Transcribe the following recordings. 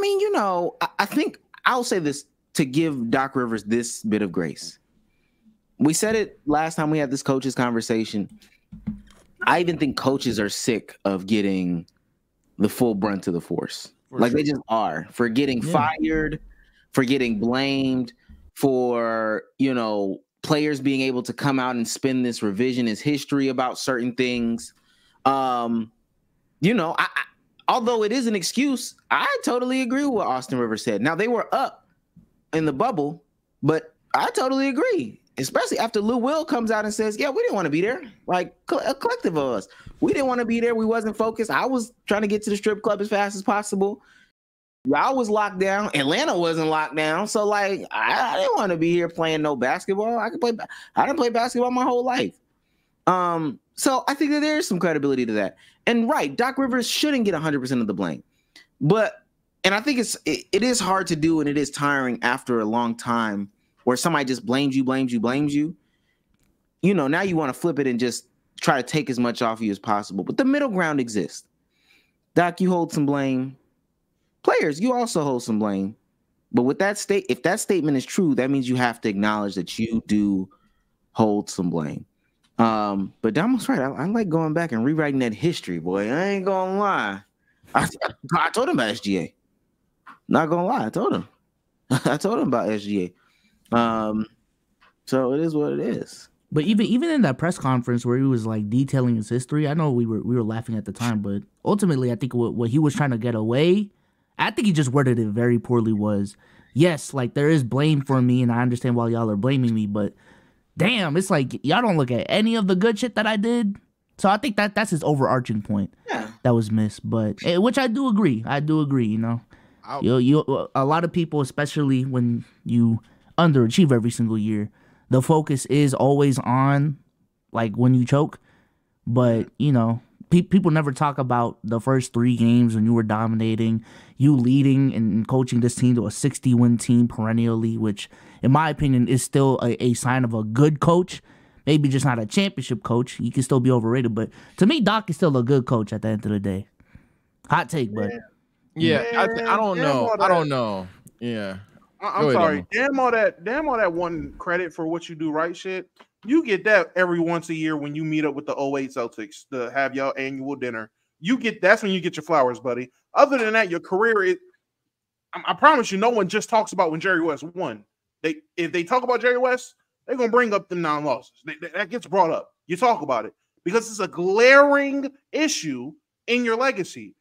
mean, you know, I, I think I'll say this to give Doc Rivers this bit of grace. We said it last time we had this coaches conversation. I even think coaches are sick of getting the full brunt of the force. For like sure. they just are for getting yeah. fired, for getting blamed, for you know players being able to come out and spin this revisionist history about certain things. Um, you know, I, I, although it is an excuse, I totally agree with what Austin Rivers said. Now they were up in the bubble, but I totally agree. Especially after Lou Will comes out and says, "Yeah, we didn't want to be there. Like a collective of us, we didn't want to be there. We wasn't focused. I was trying to get to the strip club as fast as possible. Y'all was locked down. Atlanta wasn't locked down. So like, I, I didn't want to be here playing no basketball. I could play. I didn't play basketball my whole life. Um, so I think that there is some credibility to that. And right, Doc Rivers shouldn't get 100% of the blame. But and I think it's it, it is hard to do and it is tiring after a long time where somebody just blames you, blames you, blames you. You know, now you want to flip it and just try to take as much off you as possible. But the middle ground exists. Doc, you hold some blame. Players, you also hold some blame. But with that state, if that statement is true, that means you have to acknowledge that you do hold some blame. Um, but Domo's right. I, I, like going back and rewriting that history, boy. I ain't gonna lie. I, I told him about SGA. Not gonna lie, I told him. I told him about SGA. Um, so it is what it is. But even even in that press conference where he was like detailing his history, I know we were we were laughing at the time, but ultimately, I think what, what he was trying to get away, I think he just worded it very poorly. Was yes, like there is blame for me, and I understand why y'all are blaming me, but damn, it's like y'all don't look at any of the good shit that I did. So I think that that's his overarching point yeah. that was missed, but eh, which I do agree. I do agree. You know, you you a lot of people, especially when you underachieve every single year, the focus is always on like when you choke. But you know, pe- people never talk about the first three games when you were dominating, you leading and coaching this team to a 60 win team perennially, which, in my opinion, is still a, a sign of a good coach. Maybe just not a championship coach. He can still be overrated, but to me, Doc is still a good coach at the end of the day. Hot take, but yeah, I, I don't know. I don't know. Yeah, I, am sorry. Damn all that. Damn all that one credit for what you do right shit. You get that every once a year when you meet up with the 08 Celtics to have your annual dinner. You get that's when you get your flowers, buddy. Other than that, your career is. I, I promise you, no one just talks about when Jerry West won. They if they talk about Jerry West, they're gonna bring up the non losses. That gets brought up. You talk about it because it's a glaring issue in your legacy.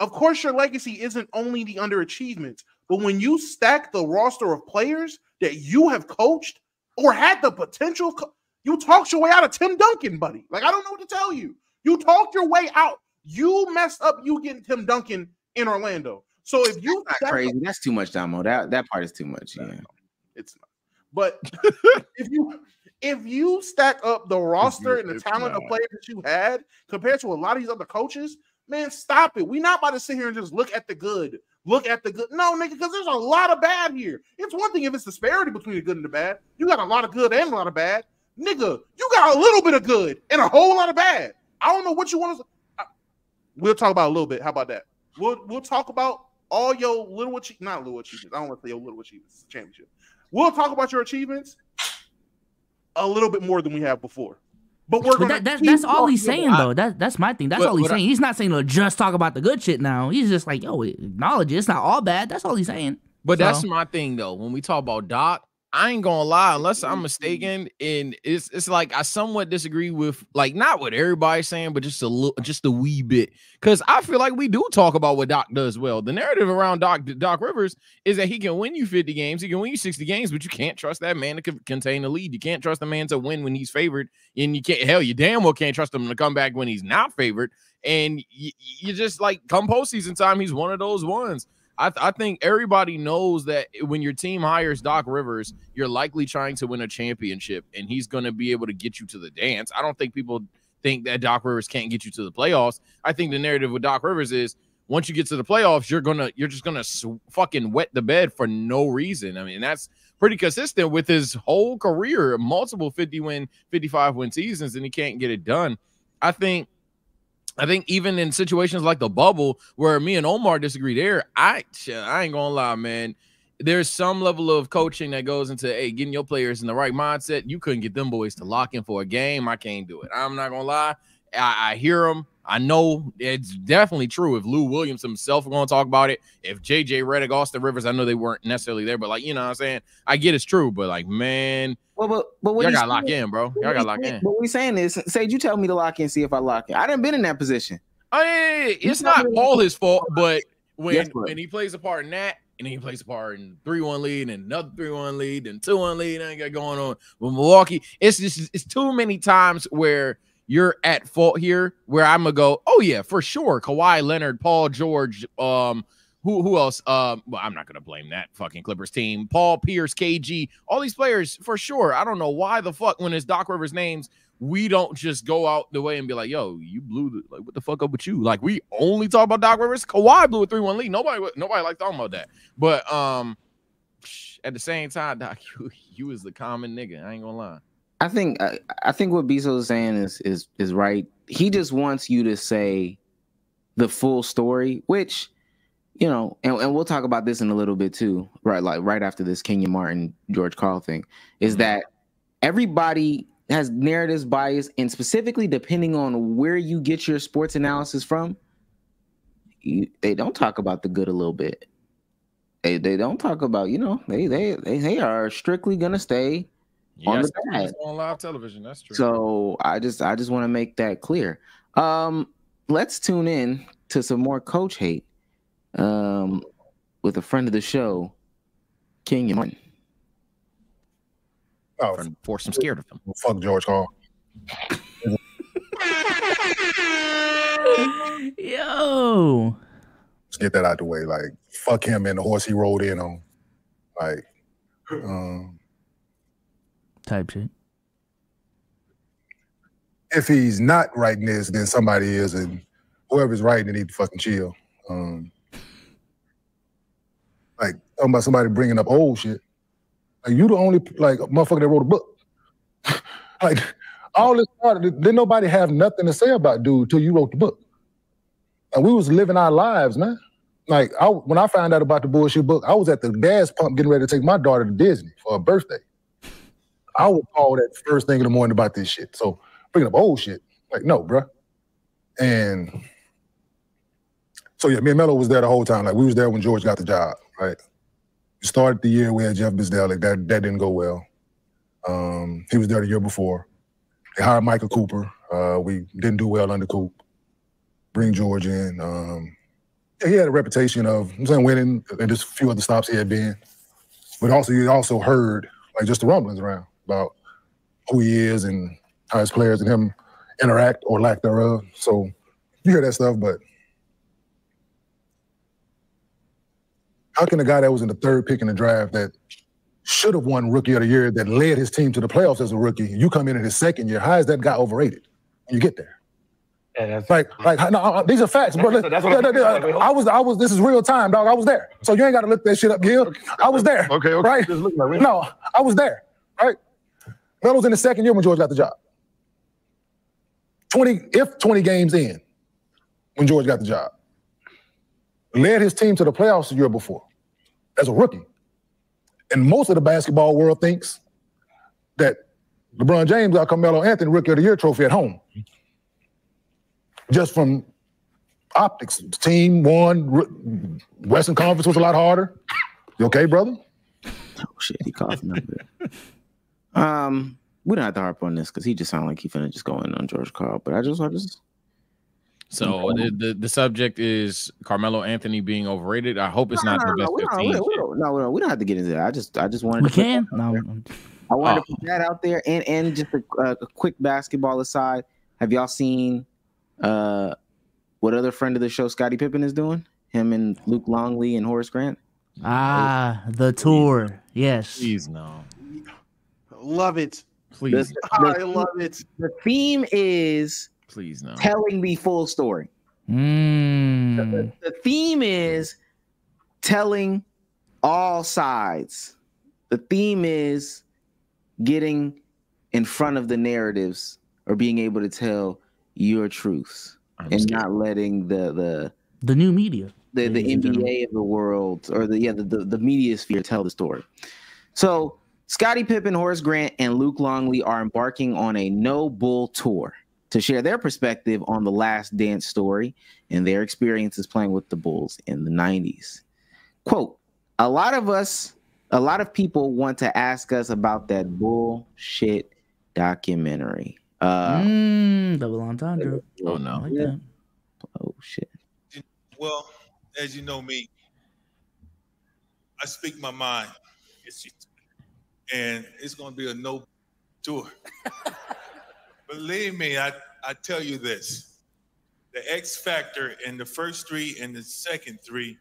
Of course, your legacy isn't only the underachievements, but when you stack the roster of players that you have coached or had the potential, co- you talked your way out of Tim Duncan, buddy. Like, I don't know what to tell you. You talked your way out. You messed up you getting Tim Duncan in Orlando. So if you that's crazy, up, that's too much, Domo. That that part is too much. Yeah, it's not. But if you if you stack up the roster and the talent of players that you had compared to a lot of these other coaches, man, stop it. We're not about to sit here and just look at the good look at the good. No, nigga, because there's a lot of bad here. It's one thing if it's disparity between the good and the bad. You got a lot of good and a lot of bad. Nigga, you got a little bit of good and a whole lot of bad. I don't know what you want to. We'll talk about a little bit. How about that? We'll we'll talk about all your little achievements. Not little achievements. I don't want to say your little achievements. Championship. We'll talk about your achievements a little bit more than we have before. But we're but that, that, that's all he's saying though. That that's my thing. That's but, all he's saying. I, he's not saying to just talk about the good shit now. He's just like, yo, acknowledge it. It's not all bad. That's all he's saying. But so. that's my thing though. When we talk about Doc, I ain't gonna lie, unless I'm mm-hmm. Mm-hmm. mistaken, and it's it's like I somewhat disagree with like not what everybody's saying, but just a little, just a wee bit, because I feel like we do talk about what Doc does well. The narrative around Doc Doc Rivers is that he can win you 50 games, he can win you 60 games, but you can't trust that man to contain the lead. You can't trust the man to win when he's favored, and you can't hell, you damn well can't trust him to come back when he's not favored. And you, you just like come postseason time, he's one of those ones. I, th- I think everybody knows that when your team hires Doc Rivers, you're likely trying to win a championship, and he's going to be able to get you to the dance. I don't think people think that Doc Rivers can't get you to the playoffs. I think the narrative with Doc Rivers is once you get to the playoffs, you're gonna you're just gonna sw- fucking wet the bed for no reason. I mean, that's pretty consistent with his whole career, multiple 50 win, 55 win seasons, and he can't get it done. I think I think even in situations like the bubble where me and Omar disagree there, I I ain't gonna lie, man. There's some level of coaching that goes into hey, getting your players in the right mindset. You couldn't get them boys to lock in for a game. I can't do it. I'm not gonna lie. I, I hear them. I know it's definitely true. If Lou Williams himself going to talk about it, if JJ Redick, Austin Rivers, I know they weren't necessarily there, but like you know what I'm saying, I get it's true, but like man, well, but but what y'all got lock in, bro. Y'all got lock in. What we saying is, say you tell me to lock in, see if I lock in. I didn't been in that position. It's You not all his fault, but when Yes, when he plays a part in that, and then he plays a part in three one lead and another three one lead and two one lead, and ain't got going on with Milwaukee. It's just it's too many times where you're at fault here. Where I'm gonna go, oh yeah, for sure. Kawhi Leonard, Paul George, um. Who, who else? Um, well, I'm not gonna blame that fucking Clippers team. Paul Pierce, KG, all these players for sure. I don't know why the fuck when it's Doc Rivers names, we don't just go out the way and be like, yo, you blew the like what the fuck up with you? Like we only talk about Doc Rivers. Kawhi blew a 3-1 lead. Nobody nobody like talking about that. But um at the same time, Doc, you you is the common nigga. I ain't gonna lie. I think I, I think what Bsolz is saying is is is right. He just wants you to say the full story, which you know, and, and we'll talk about this in a little bit too, right? Like right after this Kenyon Martin George Karl thing, is Mhm. that everybody has narratives bias, and specifically depending on where you get your sports analysis from, you, they don't talk about the good a little bit. They they don't talk about you know they they they, they are strictly gonna stay On Yes, the that's bad. on live television. That's true. so I just I just want to make that clear. Um, let's tune in to some more coach hate. Um, with a friend of the show, Kenyon Martin. Oh, For- force them scared of him. fuck George Karl. Yo. Let's get that out the way. Like, fuck him and the horse he rode in on. Like, um, Type shit. if he's not writing this, then somebody is, and whoever's writing it need to fucking chill. Um, like talking about somebody bringing up old shit. Like you the only like motherfucker that wrote a book. like all this started, didn't nobody have nothing to say about dude till you wrote the book. And we was living our lives, man. Like I, when I found out about the bullshit book, I was at the gas pump getting ready to take my daughter to Disney for her birthday. I would call that first thing in the morning about this shit. So bringing up old shit. Like, no, bruh. And so yeah, me and Melo was there the whole time. Like we was there when George got the job, right? We started the year we had Jeff Bzdelik, that that didn't go well. Um, he was there the year before. They hired Michael Cooper. Uh, we didn't do well under Coop. Bring George in. Um, he had a reputation of I'm saying winning and just a few other stops he had been. But also you also heard like just the rumblings around about who he is and how his players and him interact or lack thereof. So you hear that stuff, but how can a guy that was in the third pick in the draft that should have won rookie of the year that led his team to the playoffs as a rookie, you come in in his second year, how is that guy overrated when you get there? Yeah, that's Like, like no, uh, these are facts, bro. That's- that's Yeah. I was, I was. This is real time, dog. I was there, so you ain't got to look that shit up, Gil. I was there. okay. Okay. Right? Just look like No, I was there. Right? Melo was in the second year when George got the job. Twenty, if twenty games in, when George got the job, led his team to the playoffs the year before as a rookie. And most of the basketball world thinks that LeBron James got Carmelo Anthony Rookie of the Year trophy at home. Just from optics. The team won. Western Conference was a lot harder. You okay, brother? Oh shit, he coughing up there. Um, we don't have to harp on this because he just sounded like he finna just go in on George Karl. But I just, I just, So the, the the subject is Carmelo Anthony being overrated. I hope it's no, not no, the no, best we don't, we don't, we don't, no, we don't, we don't have to get into that. I just, I just wanted We to can? No. I'm- wanted Oh. to put that out there, and and just a, a, a quick basketball aside. Have y'all seen uh what other friend of the show Scottie Pippen is doing? Him and Luke Longley and Horace Grant. Ah, the tour. Yes. Please no. Love it. Please, The, I love it. the theme is please no. telling the full story. Mm. The theme is telling all sides. The theme is getting in front of the narratives or being able to tell your truths. I'm and not letting the the The new media. the, the Ladies and. NBA of the world or the yeah the, the, the media sphere tell the story. So Scottie Pippen, Horace Grant, and Luke Longley are embarking on a no bull tour to share their perspective on the last dance story and their experiences playing with the Bulls in the 90s. Quote, a lot of us, a lot of people want to ask us about that bullshit documentary. Uh mm, double entendre. Oh no. like that. oh shit. Well, as you know me, I speak my mind. And it's going to be a no tour. Believe me, I, I tell you this. The X factor in the first three and the second three,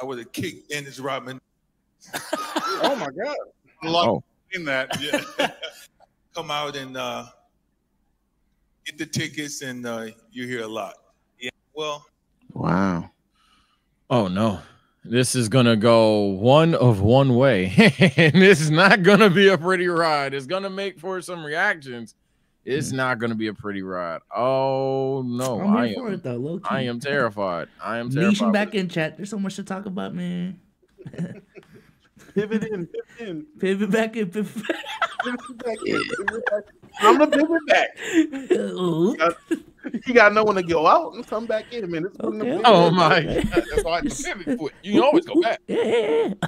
I would have kicked Dennis Rodman. Oh my god. A lot Oh. in that. Yeah. Come out and uh, get the tickets, and uh, you hear a lot. Yeah. Well, Wow. Oh no. This is gonna go one of one way. and this is not gonna be a pretty ride. It's gonna make for some reactions. It's mm. not gonna be a pretty ride. Oh no, I'm I here for am it though. I am terrified. I am Nation terrified. back in chat. There's so much to talk about, man. Pivot in, pivot in, Pivot back in. Pivot back. pivot back in, pivot back. I'm the pivot back. You got no one to go out and come back in, man. Okay. Oh my god. That's why I pivot foot. You can always go back. Yeah.